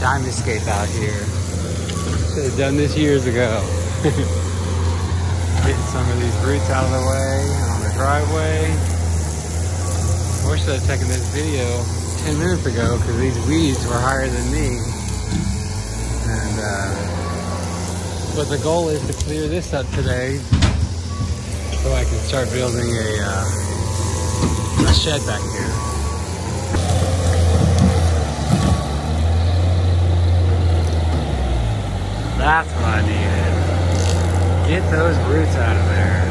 Diamondscape out here. Should have done this years ago. Getting some of these roots out of the way on the driveway. I wish I'd taken this video 10 minutes ago because these weeds were higher than me. And, uh, but the goal is to clear this up today so I can start building a, uh, a shed back here. That's what I needed. Get those roots out of there.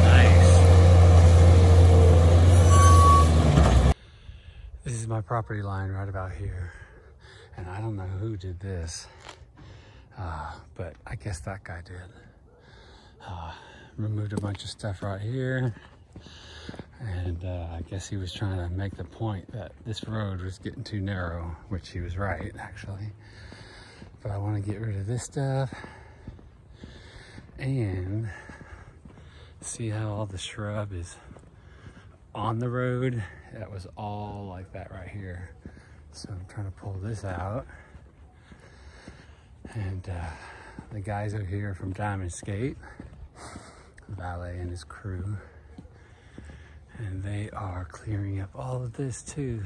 nice. This is my property line right about here. And I don't know who did this, uh, but I guess that guy did. Uh, removed a bunch of stuff right here. And uh, I guess he was trying to make the point that this road was getting too narrow, which he was right, actually. But I want to get rid of this stuff and see how all the shrub is on the road. That was all like that right here. So I'm trying to pull this out. And uh, the guys over here from Diamondscape, Valet and his crew, and they are clearing up all of this too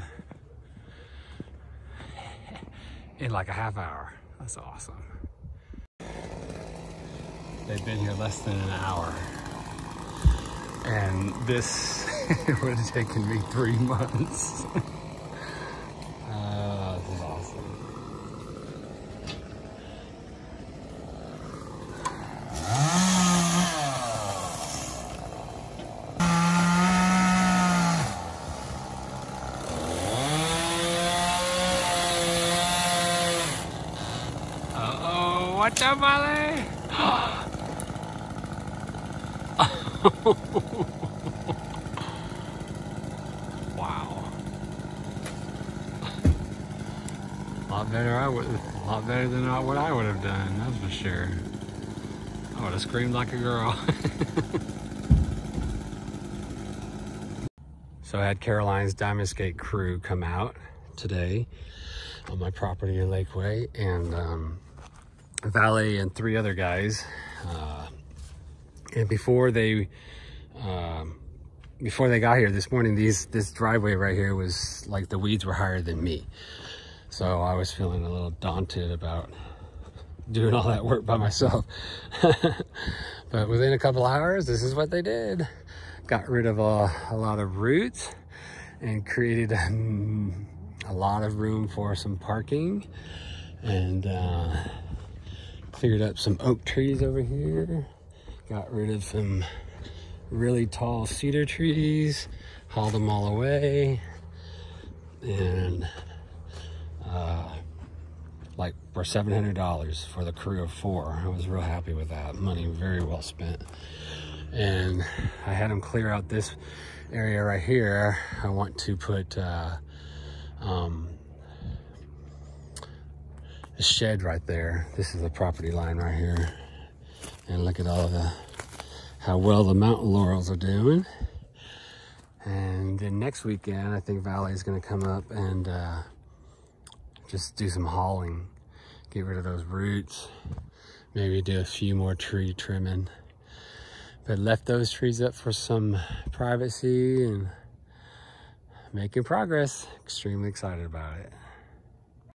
in like a half hour. That's awesome. They've been here less than an hour. And this would have taken me three months. uh, this is awesome. Uh-oh, watch out, Molly! wow. A lot better I would a lot better than what I would have done, that's for sure. I would have screamed like a girl. so I had Caroline's Diamondscape crew come out today on my property in Lakeway and um, Valet and three other guys. Uh, and before they um, before they got here this morning, these this driveway right here was like the weeds were higher than me. So I was feeling a little daunted about doing all that work by myself. but within a couple hours, this is what they did. Got rid of a, a lot of roots and created um, a lot of room for some parking and uh, cleared up some oak trees over here. Got rid of some really tall cedar trees, hauled them all away, and uh, like for $700 for the crew of four. I was real happy with that. Money very well spent. And I had them clear out this area right here. I want to put uh, um, a shed right there. This is the property line right here. And look at all the, how well the mountain laurels are doing. And then next weekend, I think Valet is gonna come up and uh, just do some hauling. Get rid of those roots. Maybe do a few more tree trimming. But left those trees up for some privacy and making progress. Extremely excited about it.